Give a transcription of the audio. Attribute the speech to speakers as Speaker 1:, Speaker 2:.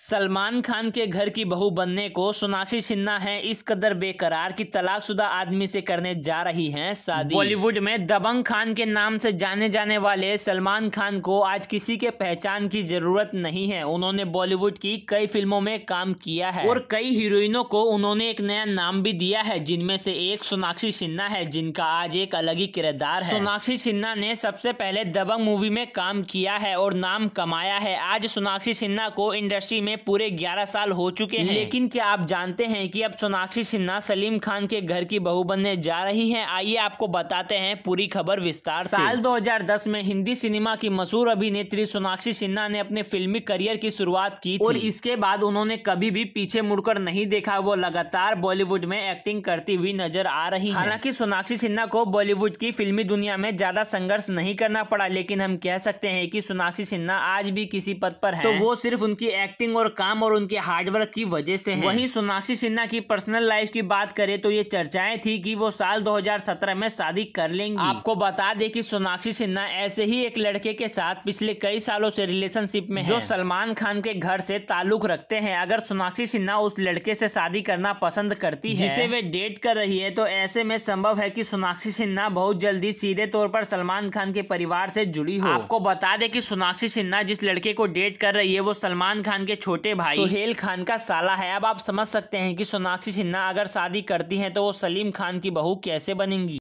Speaker 1: सलमान खान के घर की बहू बनने को सोनाक्षी सिन्हा है। इस कदर बेकरार की तलाकशुदा आदमी से करने जा रही हैं शादी। बॉलीवुड में दबंग खान के नाम से जाने जाने वाले सलमान खान को आज किसी के पहचान की ज़रूरत नहीं है। उन्होंने बॉलीवुड की कई फ़िल्मों में काम किया है। और कई हीरोइनों को उन्होंने एक नया नाम भी दिया है जिनमें से एक सोनाक्षी सिन्हा है जिनका आज एक अलग ही किरदार है। सोनाक्षी सिन्हा ने सबसे पहले दबंग मूवी में काम किया है और नाम कमाया है। आज सोनाक्षी सिन्हा को इंडस्ट्री में पूरे 11 साल हो चुके हैं। लेकिन क्या आप जानते हैं कि अब सोनाक्षी सिन्हा सलीम खान के घर की बहू बनने जा रही हैं? आइए आपको बताते हैं पूरी खबर विस्तार से। साल 2010 में हिंदी सिनेमा की मशहूर अभिनेत्री सोनाक्षी सिन्हा ने अपने फिल्मी करियर की शुरुआत की और इसके बाद उन्होंने कभी भी पीछे मुड़कर नहीं देखा। वो लगातार बॉलीवुड में एक्टिंग करती हुई नज़र आ रही हालाँकि सोनाक्षी सिन्हा को बॉलीवुड की फिल्मी दुनिया में ज़्यादा संघर्ष नहीं करना पड़ा लेकिन हम कह सकते हैं कि सोनाक्षी सिन्हा आज भी किसी पद पर है। तो वो सिर्फ़ उनकी एक्टिंग और काम और उनके हार्डवर्क की वजह से है। वहीं सोनाक्षी सिन्हा की पर्सनल लाइफ की बात करें तो ये चर्चाएँ थी कि वो साल 2017 में शादी कर लेंगी। आपको बता दें कि सोनाक्षी सिन्हा ऐसे ही एक लड़के के साथ पिछले कई सालों से रिलेशनशिप में जो सलमान खान के घर से ताल्लुक रखते हैं। अगर सोनाक्षी सिन्हा उस लड़के से शादी करना पसंद करती है। जिसे वे डेट कर रही है तो ऐसे में संभव है कि सोनाक्षी सिन्हा बहुत जल्दी सीधे तौर पर सलमान खान के परिवार से जुड़ी हो। आपको बता दें कि सोनाक्षी सिन्हा जिस लड़के को डेट कर रही है वो सलमान खान के छोटे भाई। सुहेल खान का साला है। अब आप समझ सकते हैं कि सोनाक्षी सिन्हा अगर शादी करती हैं तो वो सलीम खान की बहू कैसे बनेंगी?